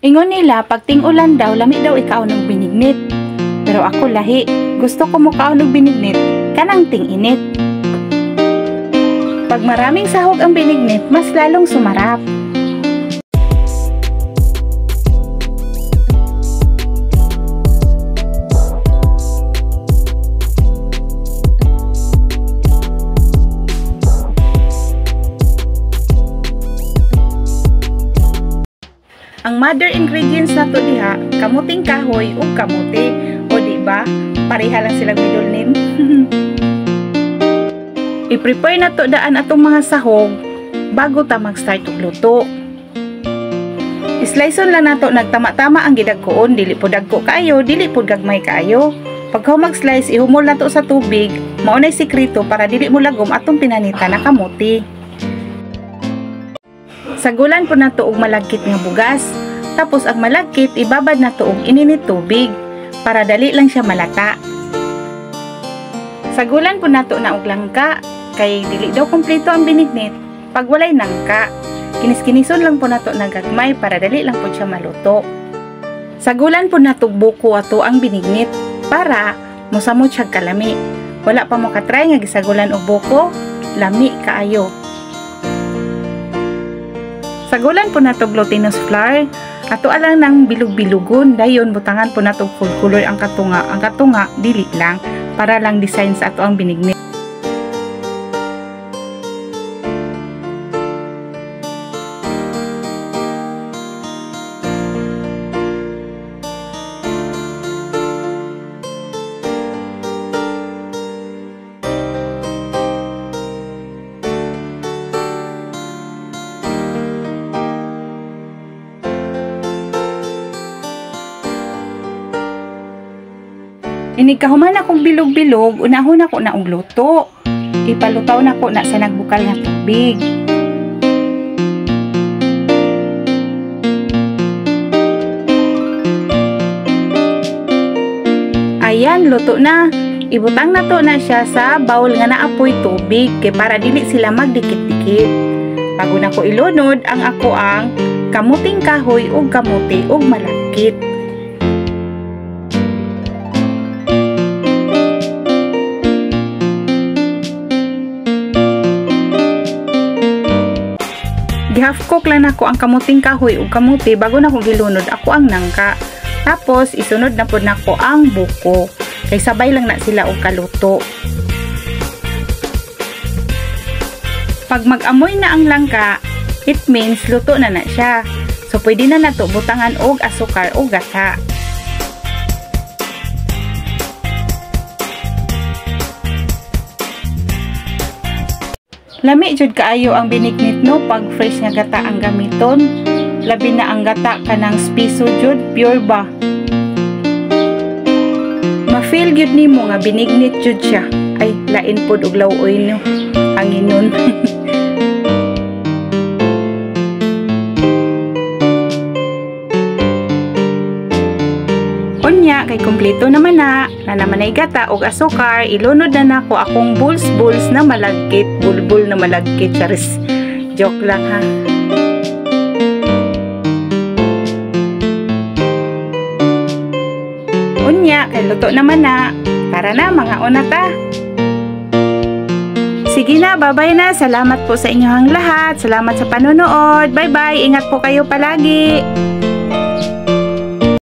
Ingon nila, pag ting-ulan daw, lami daw ikaw ng binignit. Pero ako lahi, gusto ko mo kaon ng binignit, kanang ting-init. Pag maraming sahog ang binignit, mas lalong sumarap. Mother ingredients na to diha, kamuting kahoy ug kamuti. O di ba? Pareha lang silang middle name. I-prepare na to daan atong mga sahog bago ta mag-start og luto. Sliceon lang nato nagtama-tama ang gidagkoon, dili po dagko kaayo, dili po gagmay kaayo. Pagka mag-slice, ihumol nato sa tubig, mao nay sikreto para dili mo lagom atong pinanita na kamuti. Sagulan po nato og malagkit nga bugas. Tapos ang malagkit ibabad nato og ininit tubig para dali lang siya malata. Sagulan po nato na og langka kay dili daw kompleto ang binignit pag walay nangka. Kinis-kinison lang po nato ng gagmay para dali lang po siya maluto. Sagulan po nato buko ato ang binignit para mosamot siya kalami. Wala pa mo katry nga gisagulan og buko, lami kaayo. Sagulan po nato glutinous flour. Ato alang ng bilog-bilugon. Dayon butangan po nato food color ang katunga. Ang katunga dili lang para lang design sa ato ang binignit. Ini kahuman akong bilog-bilog, unahon ako na og luto. Ipalutaw na ko na sa nagbukal nga tubig. Ayan, luto na. Ibutang na to na siya sa bowl nga naapoy tubig kay para dili sila magdikit-dikit. Bago na ko ilunod ang ako ang kamuting kahoy ug kamuti ug malagkit. Gihalf cook lang nako ang kamuting kahoy ug kamuti bago na ko gilunod ako ang nangka. Tapos isunod na pud nako ang buko. Kay sabay lang na sila og kaluto. Pag mag-amoy na ang langka, it means luto na na siya. So pwede na nato butangan og asukar o gata. Lami jud kaayo ang binignit no pag fresh nga gata ang gamiton. Labi na ang gata kanang spiso jud pure ba. Ma-feel gyud nimo nga binignit jud siya. Ay lain pod og lawoy no. Unya kay kompleto naman na na naman ay gata og asukar ilunod na nako akong bulls bulls na malagkit bulbul na malagkit charis joke lang ha Unya kay luto naman na tara na mga una ta Sige na, babay na. Salamat po sa inyong lahat. Salamat sa panonood. Bye-bye. Ingat po kayo palagi.